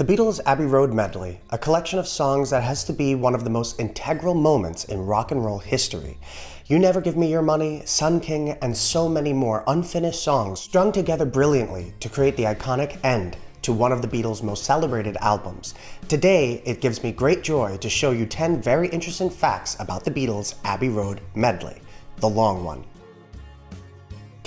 The Beatles' Abbey Road Medley, a collection of songs that has to be one of the most integral moments in rock and roll history. You Never Give Me Your Money, Sun King, and so many more unfinished songs strung together brilliantly to create the iconic end to one of the Beatles' most celebrated albums. Today, it gives me great joy to show you 10 very interesting facts about the Beatles' Abbey Road Medley, the long one.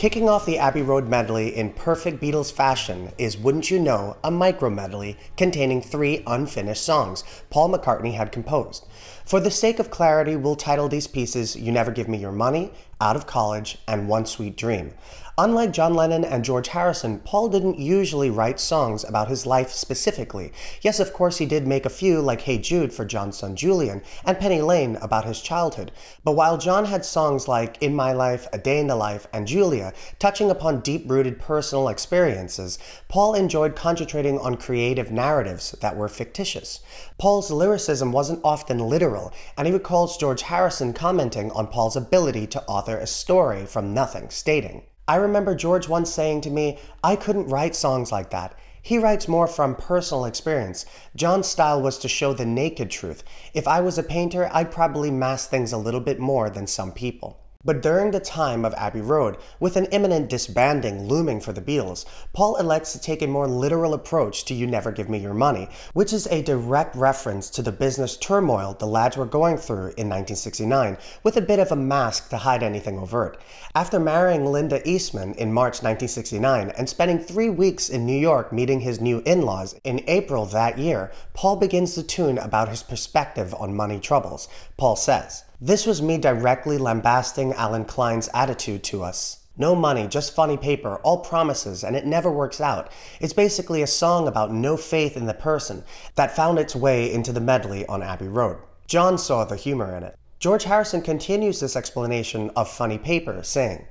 Kicking off the Abbey Road medley in perfect Beatles fashion is Wouldn't You Know, a micro medley containing three unfinished songs Paul McCartney had composed. For the sake of clarity, we'll title these pieces You Never Give Me Your Money, Out of College, and One Sweet Dream. Unlike John Lennon and George Harrison, Paul didn't usually write songs about his life specifically. Yes, of course, he did make a few, like Hey Jude for John's son Julian, and Penny Lane about his childhood. But while John had songs like In My Life, A Day in the Life, and Julia, touching upon deep rooted personal experiences, Paul enjoyed concentrating on creative narratives that were fictitious. Paul's lyricism wasn't often literal, and he recalls George Harrison commenting on Paul's ability to author a story from nothing, stating, I remember George once saying to me, I couldn't write songs like that. He writes more from personal experience. John's style was to show the naked truth. If I was a painter, I'd probably mask things a little bit more than some people. But during the time of Abbey Road, with an imminent disbanding looming for the Beatles, Paul elects to take a more literal approach to You Never Give Me Your Money, which is a direct reference to the business turmoil the lads were going through in 1969, with a bit of a mask to hide anything overt. After marrying Linda Eastman in March 1969 and spending three weeks in New York meeting his new in laws in April that year, Paul begins to tune about his perspective on money troubles. Paul says, this was me directly lambasting Allen Klein's attitude to us. No money, just funny paper, all promises, and it never works out. It's basically a song about no faith in the person that found its way into the medley on Abbey Road. John saw the humor in it. George Harrison continues this explanation of funny paper, saying,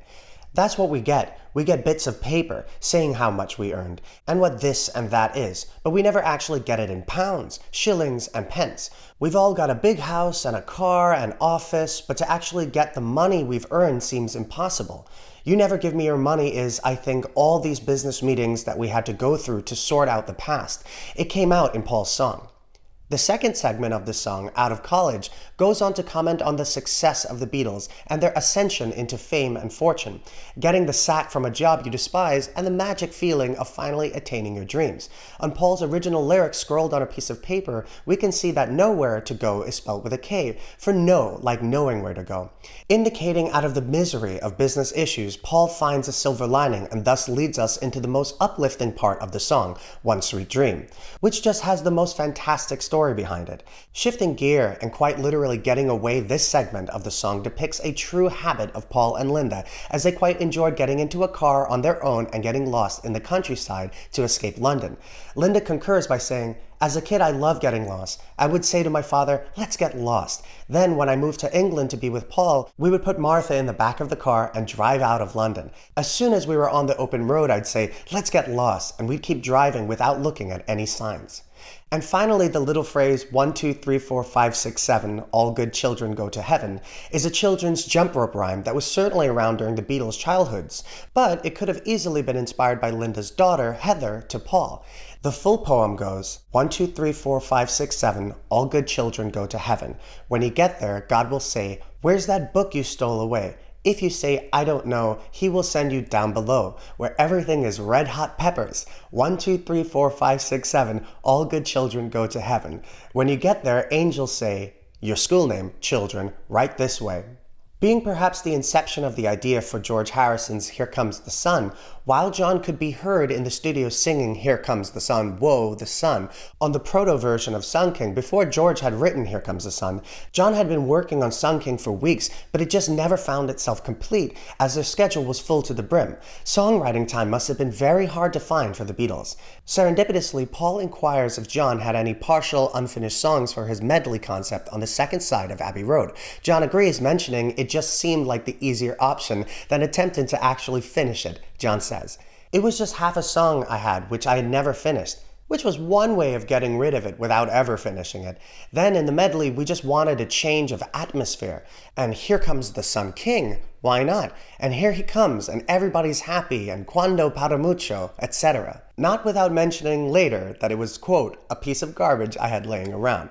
that's what we get. We get bits of paper saying how much we earned and what this and that is, but we never actually get it in pounds, shillings, and pence. We've all got a big house and a car and office, but to actually get the money we've earned seems impossible. You Never Give Me Your Money is, I think, all these business meetings that we had to go through to sort out the past. It came out in Paul's song. The second segment of the song, Out of College, goes on to comment on the success of the Beatles and their ascension into fame and fortune, getting the sack from a job you despise, and the magic feeling of finally attaining your dreams. On Paul's original lyrics scrolled on a piece of paper, we can see that nowhere to go is spelled with a K, for know, like knowing where to go. Indicating out of the misery of business issues, Paul finds a silver lining and thus leads us into the most uplifting part of the song, One Sweet Dream, which just has the most fantastic story story behind it. Shifting gear and quite literally getting away this segment of the song depicts a true habit of Paul and Linda, as they quite enjoyed getting into a car on their own and getting lost in the countryside to escape London. Linda concurs by saying, as a kid, I loved getting lost. I would say to my father, let's get lost. Then, when I moved to England to be with Paul, we would put Martha in the back of the car and drive out of London. As soon as we were on the open road, I'd say, let's get lost, and we'd keep driving without looking at any signs. And finally, the little phrase, one, two, three, four, five, six, seven, all good children go to heaven, is a children's jump rope rhyme that was certainly around during the Beatles' childhoods, but it could have easily been inspired by Linda's daughter, Heather, to Paul. The full poem goes, one, two, three, four, five, six, seven, all good children go to heaven. When you get there, God will say, Where's that book you stole away? If you say, I don't know, he will send you down below, where everything is red hot peppers. One, two, three, four, five, six, seven, all good children go to heaven. When you get there, angels say, Your school name, children, right this way. Being perhaps the inception of the idea for George Harrison's Here Comes the Sun, while John could be heard in the studio singing Here Comes the Sun, Whoa, the Sun, on the proto version of Sun King, before George had written Here Comes the Sun, John had been working on Sun King for weeks, but it just never found itself complete, as their schedule was full to the brim. Songwriting time must have been very hard to find for the Beatles. Serendipitously, Paul inquires if John had any partial unfinished songs for his medley concept on the second side of Abbey Road. John agrees, mentioning it just seemed like the easier option than attempting to actually finish it. John says, It was just half a song I had, which I had never finished. which was one way of getting rid of it without ever finishing it. Then in the medley, we just wanted a change of atmosphere. And here comes the Sun King. Why not? And here he comes, and everybody's happy, and cuando para mucho, etc. Not without mentioning later that it was, quote, a piece of garbage I had laying around.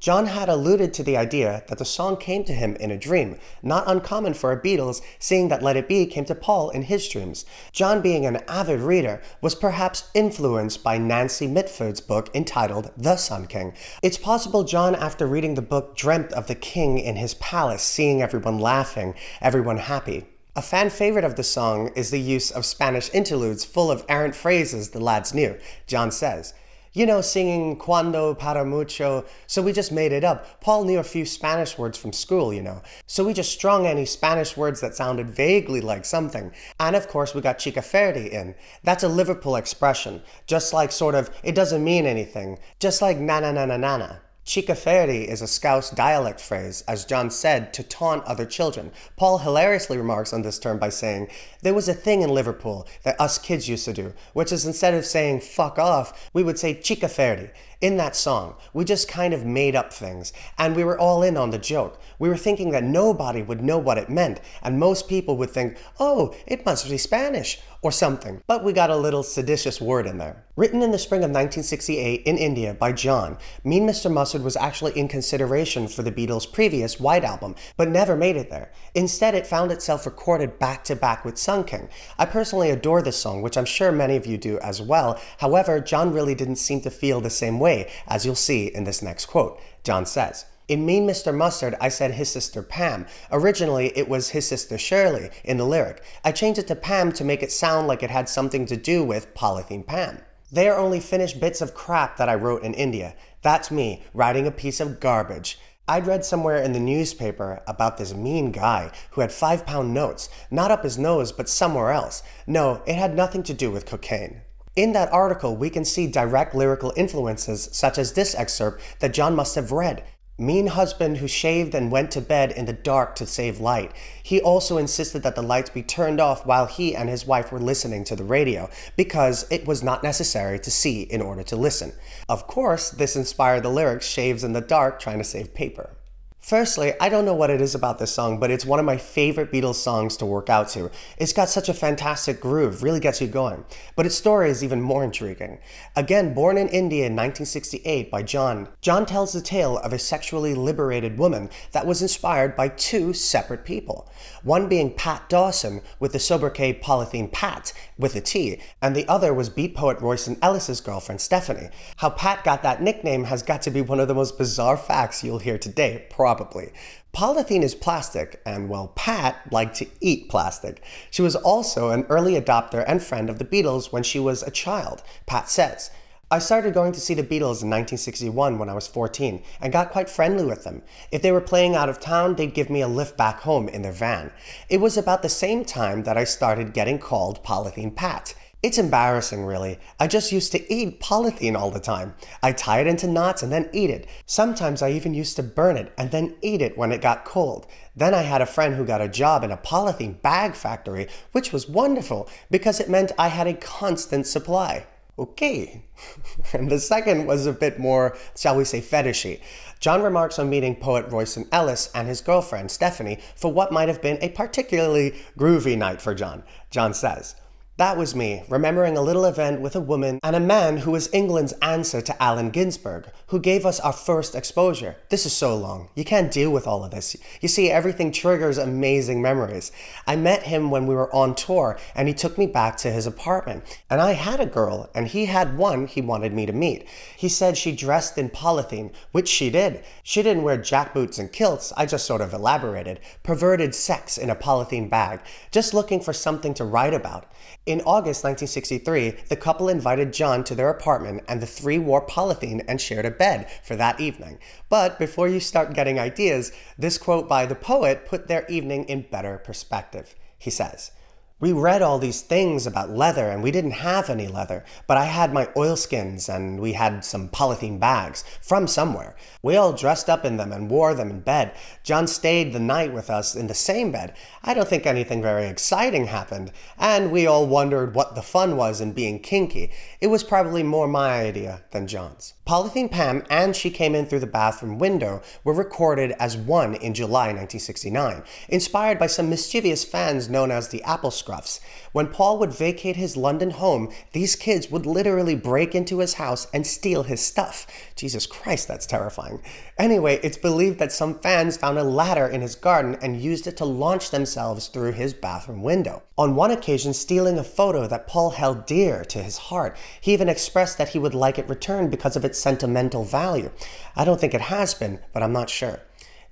John had alluded to the idea that the song came to him in a dream, not uncommon for a Beatles, seeing that Let It Be came to Paul in his dreams. John, being an avid reader, was perhaps influenced by Nancy Mitford's book entitled The Sun King. It's possible John, after reading the book, dreamt of the king in his palace, seeing everyone laughing, everyone happy. A fan favorite of the song is the use of Spanish interludes full of errant phrases the lads knew. John says, you know, singing cuando para mucho, so we just made it up. Paul knew a few Spanish words from school, you know, so we just strung any Spanish words that sounded vaguely like something. And of course, we got chica ferdi in. That's a Liverpool expression, just like sort of, it doesn't mean anything, just like na na na na na na. Chica ferdi is a Scouse dialect phrase, as John said, to taunt other children. Paul hilariously remarks on this term by saying, There was a thing in Liverpool that us kids used to do, which is instead of saying fuck off, we would say chica ferdi. In that song, we just kind of made up things, and we were all in on the joke. We were thinking that nobody would know what it meant, and most people would think, oh, it must be Spanish, or something. But we got a little seditious word in there. Written in the spring of 1968 in India by John, Mean Mr. Mustard was actually in consideration for the Beatles' previous White Album, but never made it there. Instead, it found itself recorded back to back with Sun King. I personally adore this song, which I'm sure many of you do as well. However, John really didn't seem to feel the same way, as you'll see in this next quote. John says, in Mean Mr. Mustard, I said his sister Pam. Originally, it was his sister Shirley in the lyric. I changed it to Pam to make it sound like it had something to do with Polythene Pam. They are only finished bits of crap that I wrote in India. That's me, writing a piece of garbage. I'd read somewhere in the newspaper about this mean guy who had five pound notes, not up his nose, but somewhere else. No, it had nothing to do with cocaine. In that article, we can see direct lyrical influences, such as this excerpt that John must have read. Mean husband who shaved and went to bed in the dark to save light. He also insisted that the lights be turned off while he and his wife were listening to the radio, because it was not necessary to see in order to listen. Of course, this inspired the lyrics Shaves in the Dark trying to save paper. Firstly, I don't know what it is about this song, but it's one of my favorite Beatles songs to work out to. It's got such a fantastic groove, really gets you going. But its story is even more intriguing. Again, born in India in 1968 by John, John tells the tale of a sexually liberated woman that was inspired by two separate people. One being Pat Dawson with the sobriquet Polythene Pat with a T, and the other was beat poet Royston Ellis's girlfriend Stephanie. How Pat got that nickname has got to be one of the most bizarre facts you'll hear today, probably. Polythene is plastic, and well, Pat liked to eat plastic. She was also an early adopter and friend of the Beatles when she was a child, Pat says. I started going to see the Beatles in 1961 when I was 14 and got quite friendly with them. If they were playing out of town, they'd give me a lift back home in their van. It was about the same time that I started getting called Polythene Pat. It's embarrassing, really. I just used to eat polythene all the time. I tie it into knots and then eat it. Sometimes I even used to burn it and then eat it when it got cold. Then I had a friend who got a job in a polythene bag factory, which was wonderful because it meant I had a constant supply. Okay. and the second was a bit more, shall we say, fetishy. John remarks on meeting poet Royston Ellis and his girlfriend, Stephanie, for what might have been a particularly groovy night for John. John says, that was me, remembering a little event with a woman and a man who was England's answer to Allen Ginsberg, who gave us our first exposure. This is so long. You can't deal with all of this. You see, everything triggers amazing memories. I met him when we were on tour, and he took me back to his apartment. And I had a girl, and he had one he wanted me to meet. He said she dressed in polythene, which she did. She didn't wear jackboots and kilts, I just sort of elaborated. Perverted sex in a polythene bag, just looking for something to write about. In August 1963, the couple invited John to their apartment and the three wore polythene and shared a bed for that evening. But before you start getting ideas, this quote by the poet put their evening in better perspective. He says, We read all these things about leather, and we didn't have any leather, but I had my oilskins and we had some polythene bags from somewhere. We all dressed up in them and wore them in bed. John stayed the night with us in the same bed. I don't think anything very exciting happened, and we all wondered what the fun was in being kinky. It was probably more my idea than John's. Polythene Pam and She Came In Through the Bathroom Window were recorded as one in July 1969, inspired by some mischievous fans known as the Apple Scruffs. When Paul would vacate his London home, these kids would literally break into his house and steal his stuff. Jesus Christ, that's terrifying. Anyway, it's believed that some fans found a ladder in his garden and used it to launch themselves through his bathroom window. On one occasion, stealing a photo that Paul held dear to his heart, he even expressed that he would like it returned because of its sentimental value. I don't think it has been, but I'm not sure.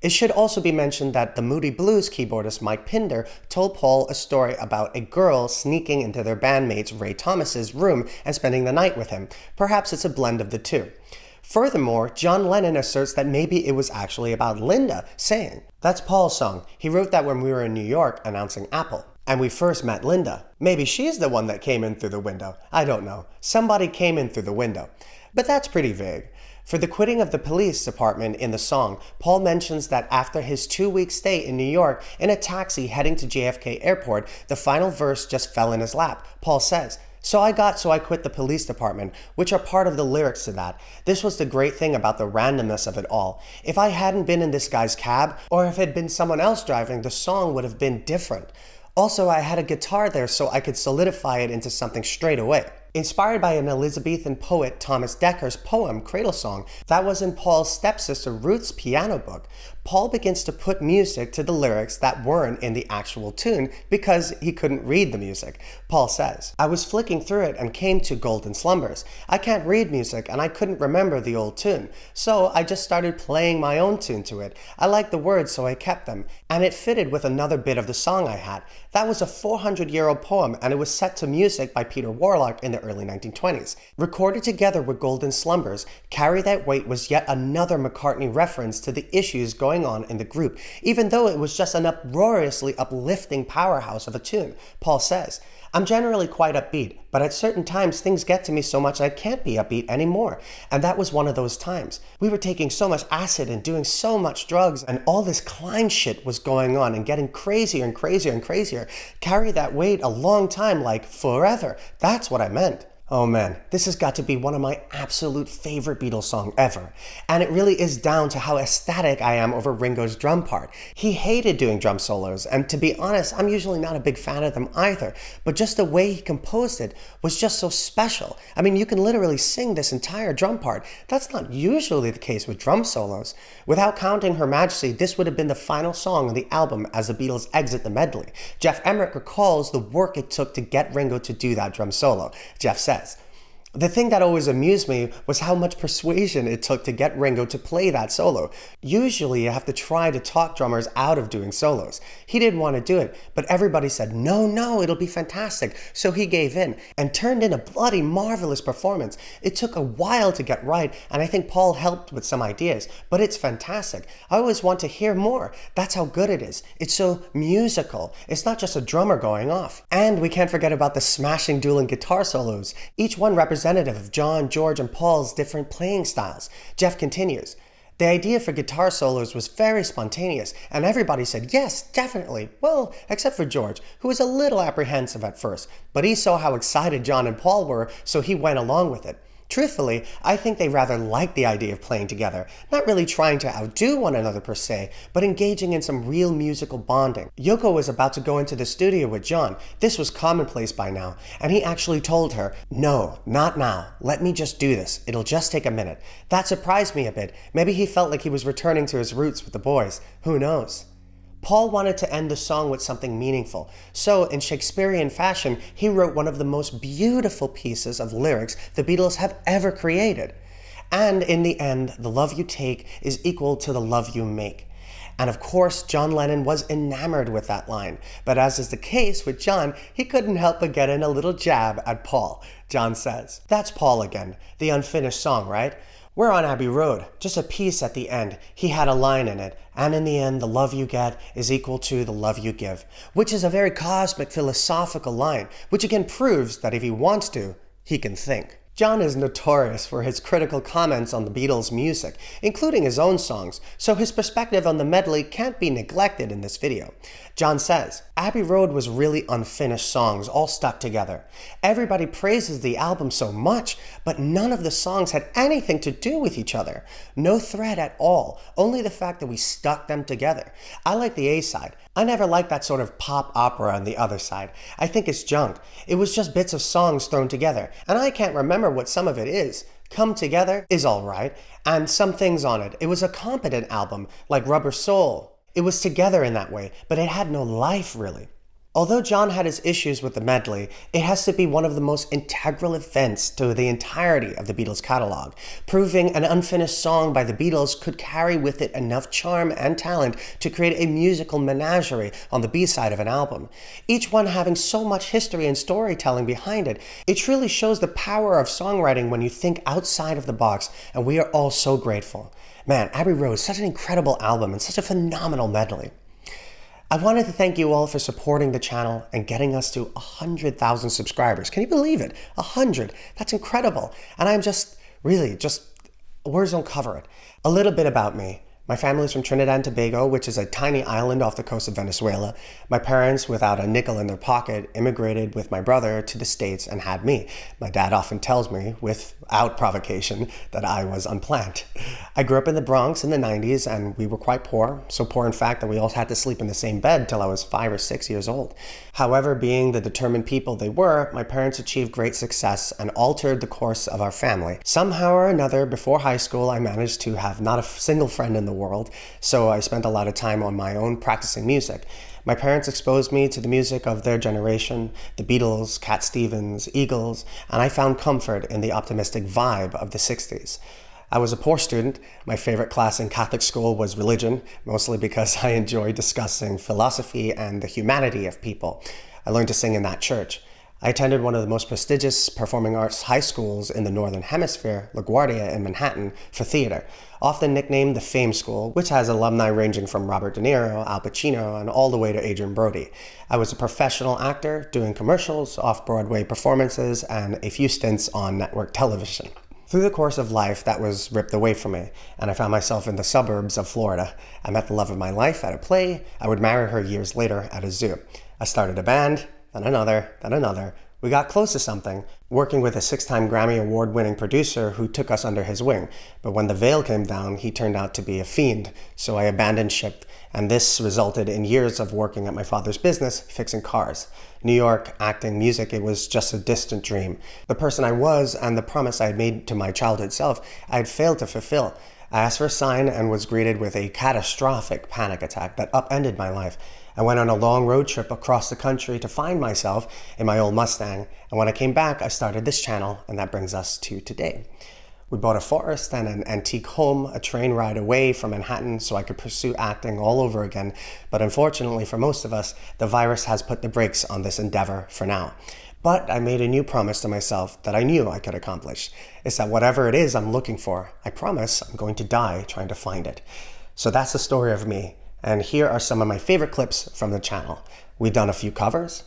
It should also be mentioned that the Moody Blues keyboardist Mike Pinder told Paul a story about a girl sneaking into their bandmate's Ray Thomas's room and spending the night with him. Perhaps it's a blend of the two. Furthermore, John Lennon asserts that maybe it was actually about Linda, saying, That's Paul's song. He wrote that when we were in New York announcing Apple. And we first met Linda. Maybe she's the one that came in through the window. I don't know. Somebody came in through the window. But that's pretty vague. For the quitting of the police department in the song, Paul mentions that after his two week stay in New York in a taxi heading to JFK Airport, the final verse just fell in his lap. Paul says, so I got So I Quit the Police Department, which are part of the lyrics to that. This was the great thing about the randomness of it all. If I hadn't been in this guy's cab, or if it had been someone else driving, the song would have been different. Also, I had a guitar there so I could solidify it into something straight away. Inspired by an Elizabethan poet Thomas Dekker's poem Cradle Song that was in Paul's stepsister Ruth's piano book, Paul begins to put music to the lyrics that weren't in the actual tune because he couldn't read the music. Paul says, I was flicking through it and came to Golden Slumbers. I can't read music and I couldn't remember the old tune, so I just started playing my own tune to it. I liked the words, so I kept them, and it fitted with another bit of the song I had. That was a 400 year old poem and it was set to music by Peter Warlock in the early 1920s. Recorded together with Golden Slumbers, Carry That Weight was yet another McCartney reference to the issues going going on in the group, even though it was just an uproariously uplifting powerhouse of a tune. Paul says, I'm generally quite upbeat, but at certain times things get to me so much I can't be upbeat anymore. And that was one of those times. We were taking so much acid and doing so much drugs, and all this Klein shit was going on and getting crazier and crazier and crazier. Carry that weight a long time, like forever. That's what I meant. Oh man, this has got to be one of my absolute favorite Beatles song ever. And it really is down to how ecstatic I am over Ringo's drum part. He hated doing drum solos, and to be honest, I'm usually not a big fan of them either, but just the way he composed it was just so special. I mean, you can literally sing this entire drum part. That's not usually the case with drum solos. Without counting Her Majesty, this would have been the final song on the album as the Beatles exit the medley. Geoff Emerick recalls the work it took to get Ringo to do that drum solo. Said, says. The thing that always amused me was how much persuasion it took to get Ringo to play that solo. Usually you have to try to talk drummers out of doing solos. He didn't want to do it, but everybody said, no, no, it'll be fantastic. So he gave in and turned in a bloody marvelous performance. It took a while to get right, and I think Paul helped with some ideas, but it's fantastic. I always want to hear more. That's how good it is. It's so musical. It's not just a drummer going off. And we can't forget about the smashing dueling guitar solos. Each one represents representative of John, George, and Paul's different playing styles. Geoff continues. The idea for guitar solos was very spontaneous, and everybody said, yes, definitely. Well, except for George, who was a little apprehensive at first, but he saw how excited John and Paul were, so he went along with it. Truthfully, I think they rather liked the idea of playing together, not really trying to outdo one another per se, but engaging in some real musical bonding. Yoko was about to go into the studio with John. This was commonplace by now, and he actually told her, No, not now. Let me just do this. It'll just take a minute. That surprised me a bit. Maybe he felt like he was returning to his roots with the boys. Who knows? Paul wanted to end the song with something meaningful, so in Shakespearean fashion, he wrote one of the most beautiful pieces of lyrics the Beatles have ever created. And in the end, the love you take is equal to the love you make. And of course, John Lennon was enamored with that line. But as is the case with John, he couldn't help but get in a little jab at Paul. John says, That's Paul again, the unfinished song, right? We're on Abbey Road, just a piece at the end. He had a line in it, and in the end, the love you get is equal to the love you give, which is a very cosmic philosophical line, which again proves that if he wants to, he can think. John is notorious for his critical comments on the Beatles' music, including his own songs, so his perspective on the medley can't be neglected in this video. John says, Abbey Road was really unfinished songs all stuck together. Everybody praises the album so much, but none of the songs had anything to do with each other. No thread at all, only the fact that we stuck them together. I like the A side. I never liked that sort of pop opera on the other side. I think it's junk. It was just bits of songs thrown together, and I can't remember what some of it is. Come Together is alright, and some things on it. It was a competent album, like Rubber Soul. It was together in that way, but it had no life really. Although John had his issues with the medley, it has to be one of the most integral events to the entirety of the Beatles catalog, proving an unfinished song by the Beatles could carry with it enough charm and talent to create a musical menagerie on the B-side of an album. Each one having so much history and storytelling behind it, it truly shows the power of songwriting when you think outside of the box, and we are all so grateful. Man, Abbey Road is such an incredible album and such a phenomenal medley. I wanted to thank you all for supporting the channel and getting us to 100,000 subscribers. Can you believe it? 100. That's incredible. And I'm just, really, just, words don't cover it. A little bit about me. My family's from Trinidad and Tobago, which is a tiny island off the coast of Venezuela. My parents, without a nickel in their pocket, immigrated with my brother to the States and had me. My dad often tells me, without provocation, that I was unplanned. I grew up in the Bronx in the 90s and we were quite poor, so poor in fact that we all had to sleep in the same bed till I was five or six years old. However, being the determined people they were, my parents achieved great success and altered the course of our family. Somehow or another, before high school, I managed to have not a single friend in the world, so I spent a lot of time on my own practicing music. My parents exposed me to the music of their generation, the Beatles, Cat Stevens, Eagles, and I found comfort in the optimistic vibe of the 60s. I was a poor student. My favorite class in Catholic school was religion, mostly because I enjoyed discussing philosophy and the humanity of people. I learned to sing in that church. I attended one of the most prestigious performing arts high schools in the Northern Hemisphere, LaGuardia in Manhattan, for theater, often nicknamed the Fame School, which has alumni ranging from Robert De Niro, Al Pacino, and all the way to Adrien Brody. I was a professional actor doing commercials, off Broadway performances, and a few stints on network television. Through the course of life, that was ripped away from me, and I found myself in the suburbs of Florida. I met the love of my life at a play. I would marry her years later at a zoo. I started a band, then another, then another. We got close to something, working with a six time Grammy Award winning producer who took us under his wing. But when the veil came down, he turned out to be a fiend, so I abandoned ship, and this resulted in years of working at my father's business, fixing cars. New York, acting, music, it was just a distant dream. The person I was and the promise I had made to my childhood self, I had failed to fulfill. I asked for a sign and was greeted with a catastrophic panic attack that upended my life. I went on a long road trip across the country to find myself in my old Mustang. And when I came back, I started this channel, and that brings us to today. We bought a forest and an antique home, a train ride away from Manhattan so I could pursue acting all over again. But unfortunately for most of us, the virus has put the brakes on this endeavor for now. But I made a new promise to myself that I knew I could accomplish. It's that whatever it is I'm looking for, I promise I'm going to die trying to find it. So that's the story of me and here are some of my favorite clips from the channel. We've done a few covers.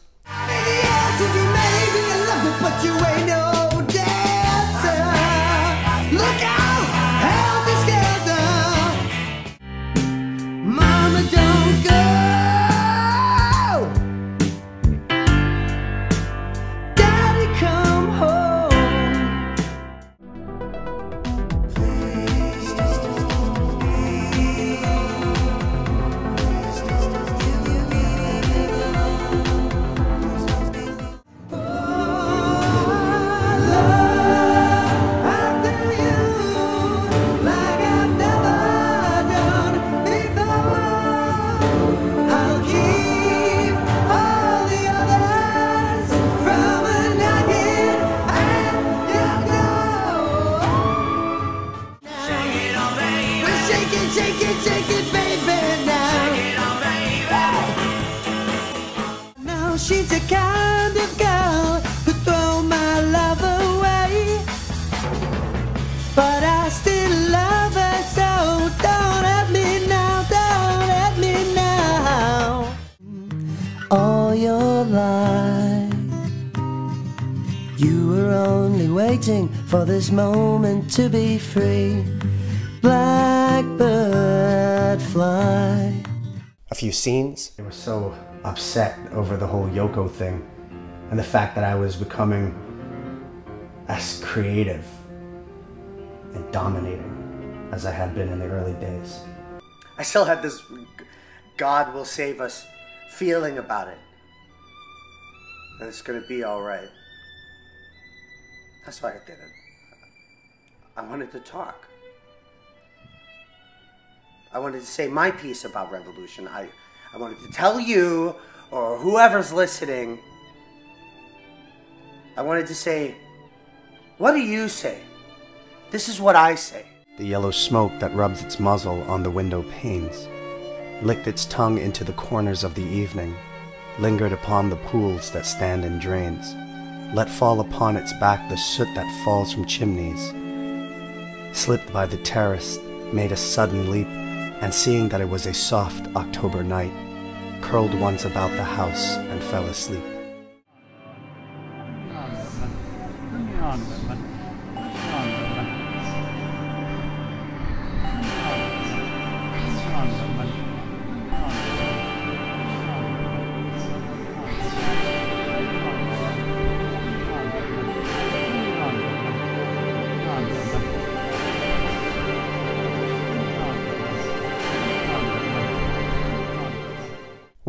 Only waiting for this moment to be free. Blackbird fly. A few scenes. They were so upset over the whole Yoko thing and the fact that I was becoming as creative and dominating as I had been in the early days. I still had this God will save us feeling about it. And it's gonna be alright. That's why I did it. I wanted to talk. I wanted to say my piece about revolution. I, I wanted to tell you, or whoever's listening, I wanted to say, what do you say? This is what I say. The yellow smoke that rubs its muzzle on the window panes, licked its tongue into the corners of the evening, lingered upon the pools that stand in drains, let fall upon its back the soot that falls from chimneys, slipped by the terrace, made a sudden leap, and seeing that it was a soft October night, curled once about the house and fell asleep.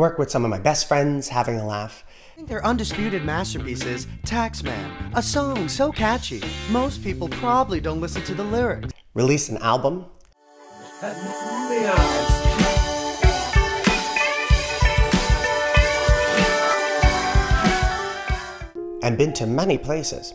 Work with some of my best friends, having a laugh. Their undisputed masterpiece is Taxman, a song so catchy, most people probably don't listen to the lyrics. Release an album. And been to many places.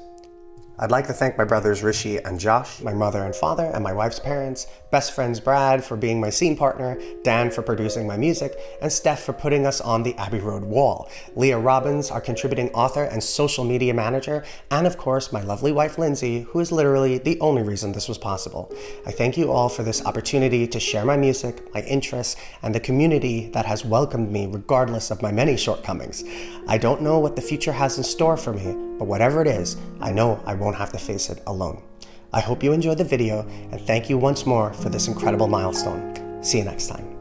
I'd like to thank my brothers Rishi and Josh, my mother and father, and my wife's parents, best friends Brad for being my scene partner, Dan for producing my music, and Steph for putting us on the Abbey Road wall, Leah Robins, our contributing author and social media manager, and of course my lovely wife Lindsay, who is literally the only reason this was possible. I thank you all for this opportunity to share my music, my interests, and the community that has welcomed me regardless of my many shortcomings. I don't know what the future has in store for me, but whatever it is, I know I won't have to face it alone. I hope you enjoyed the video and thank you once more for this incredible milestone. See you next time.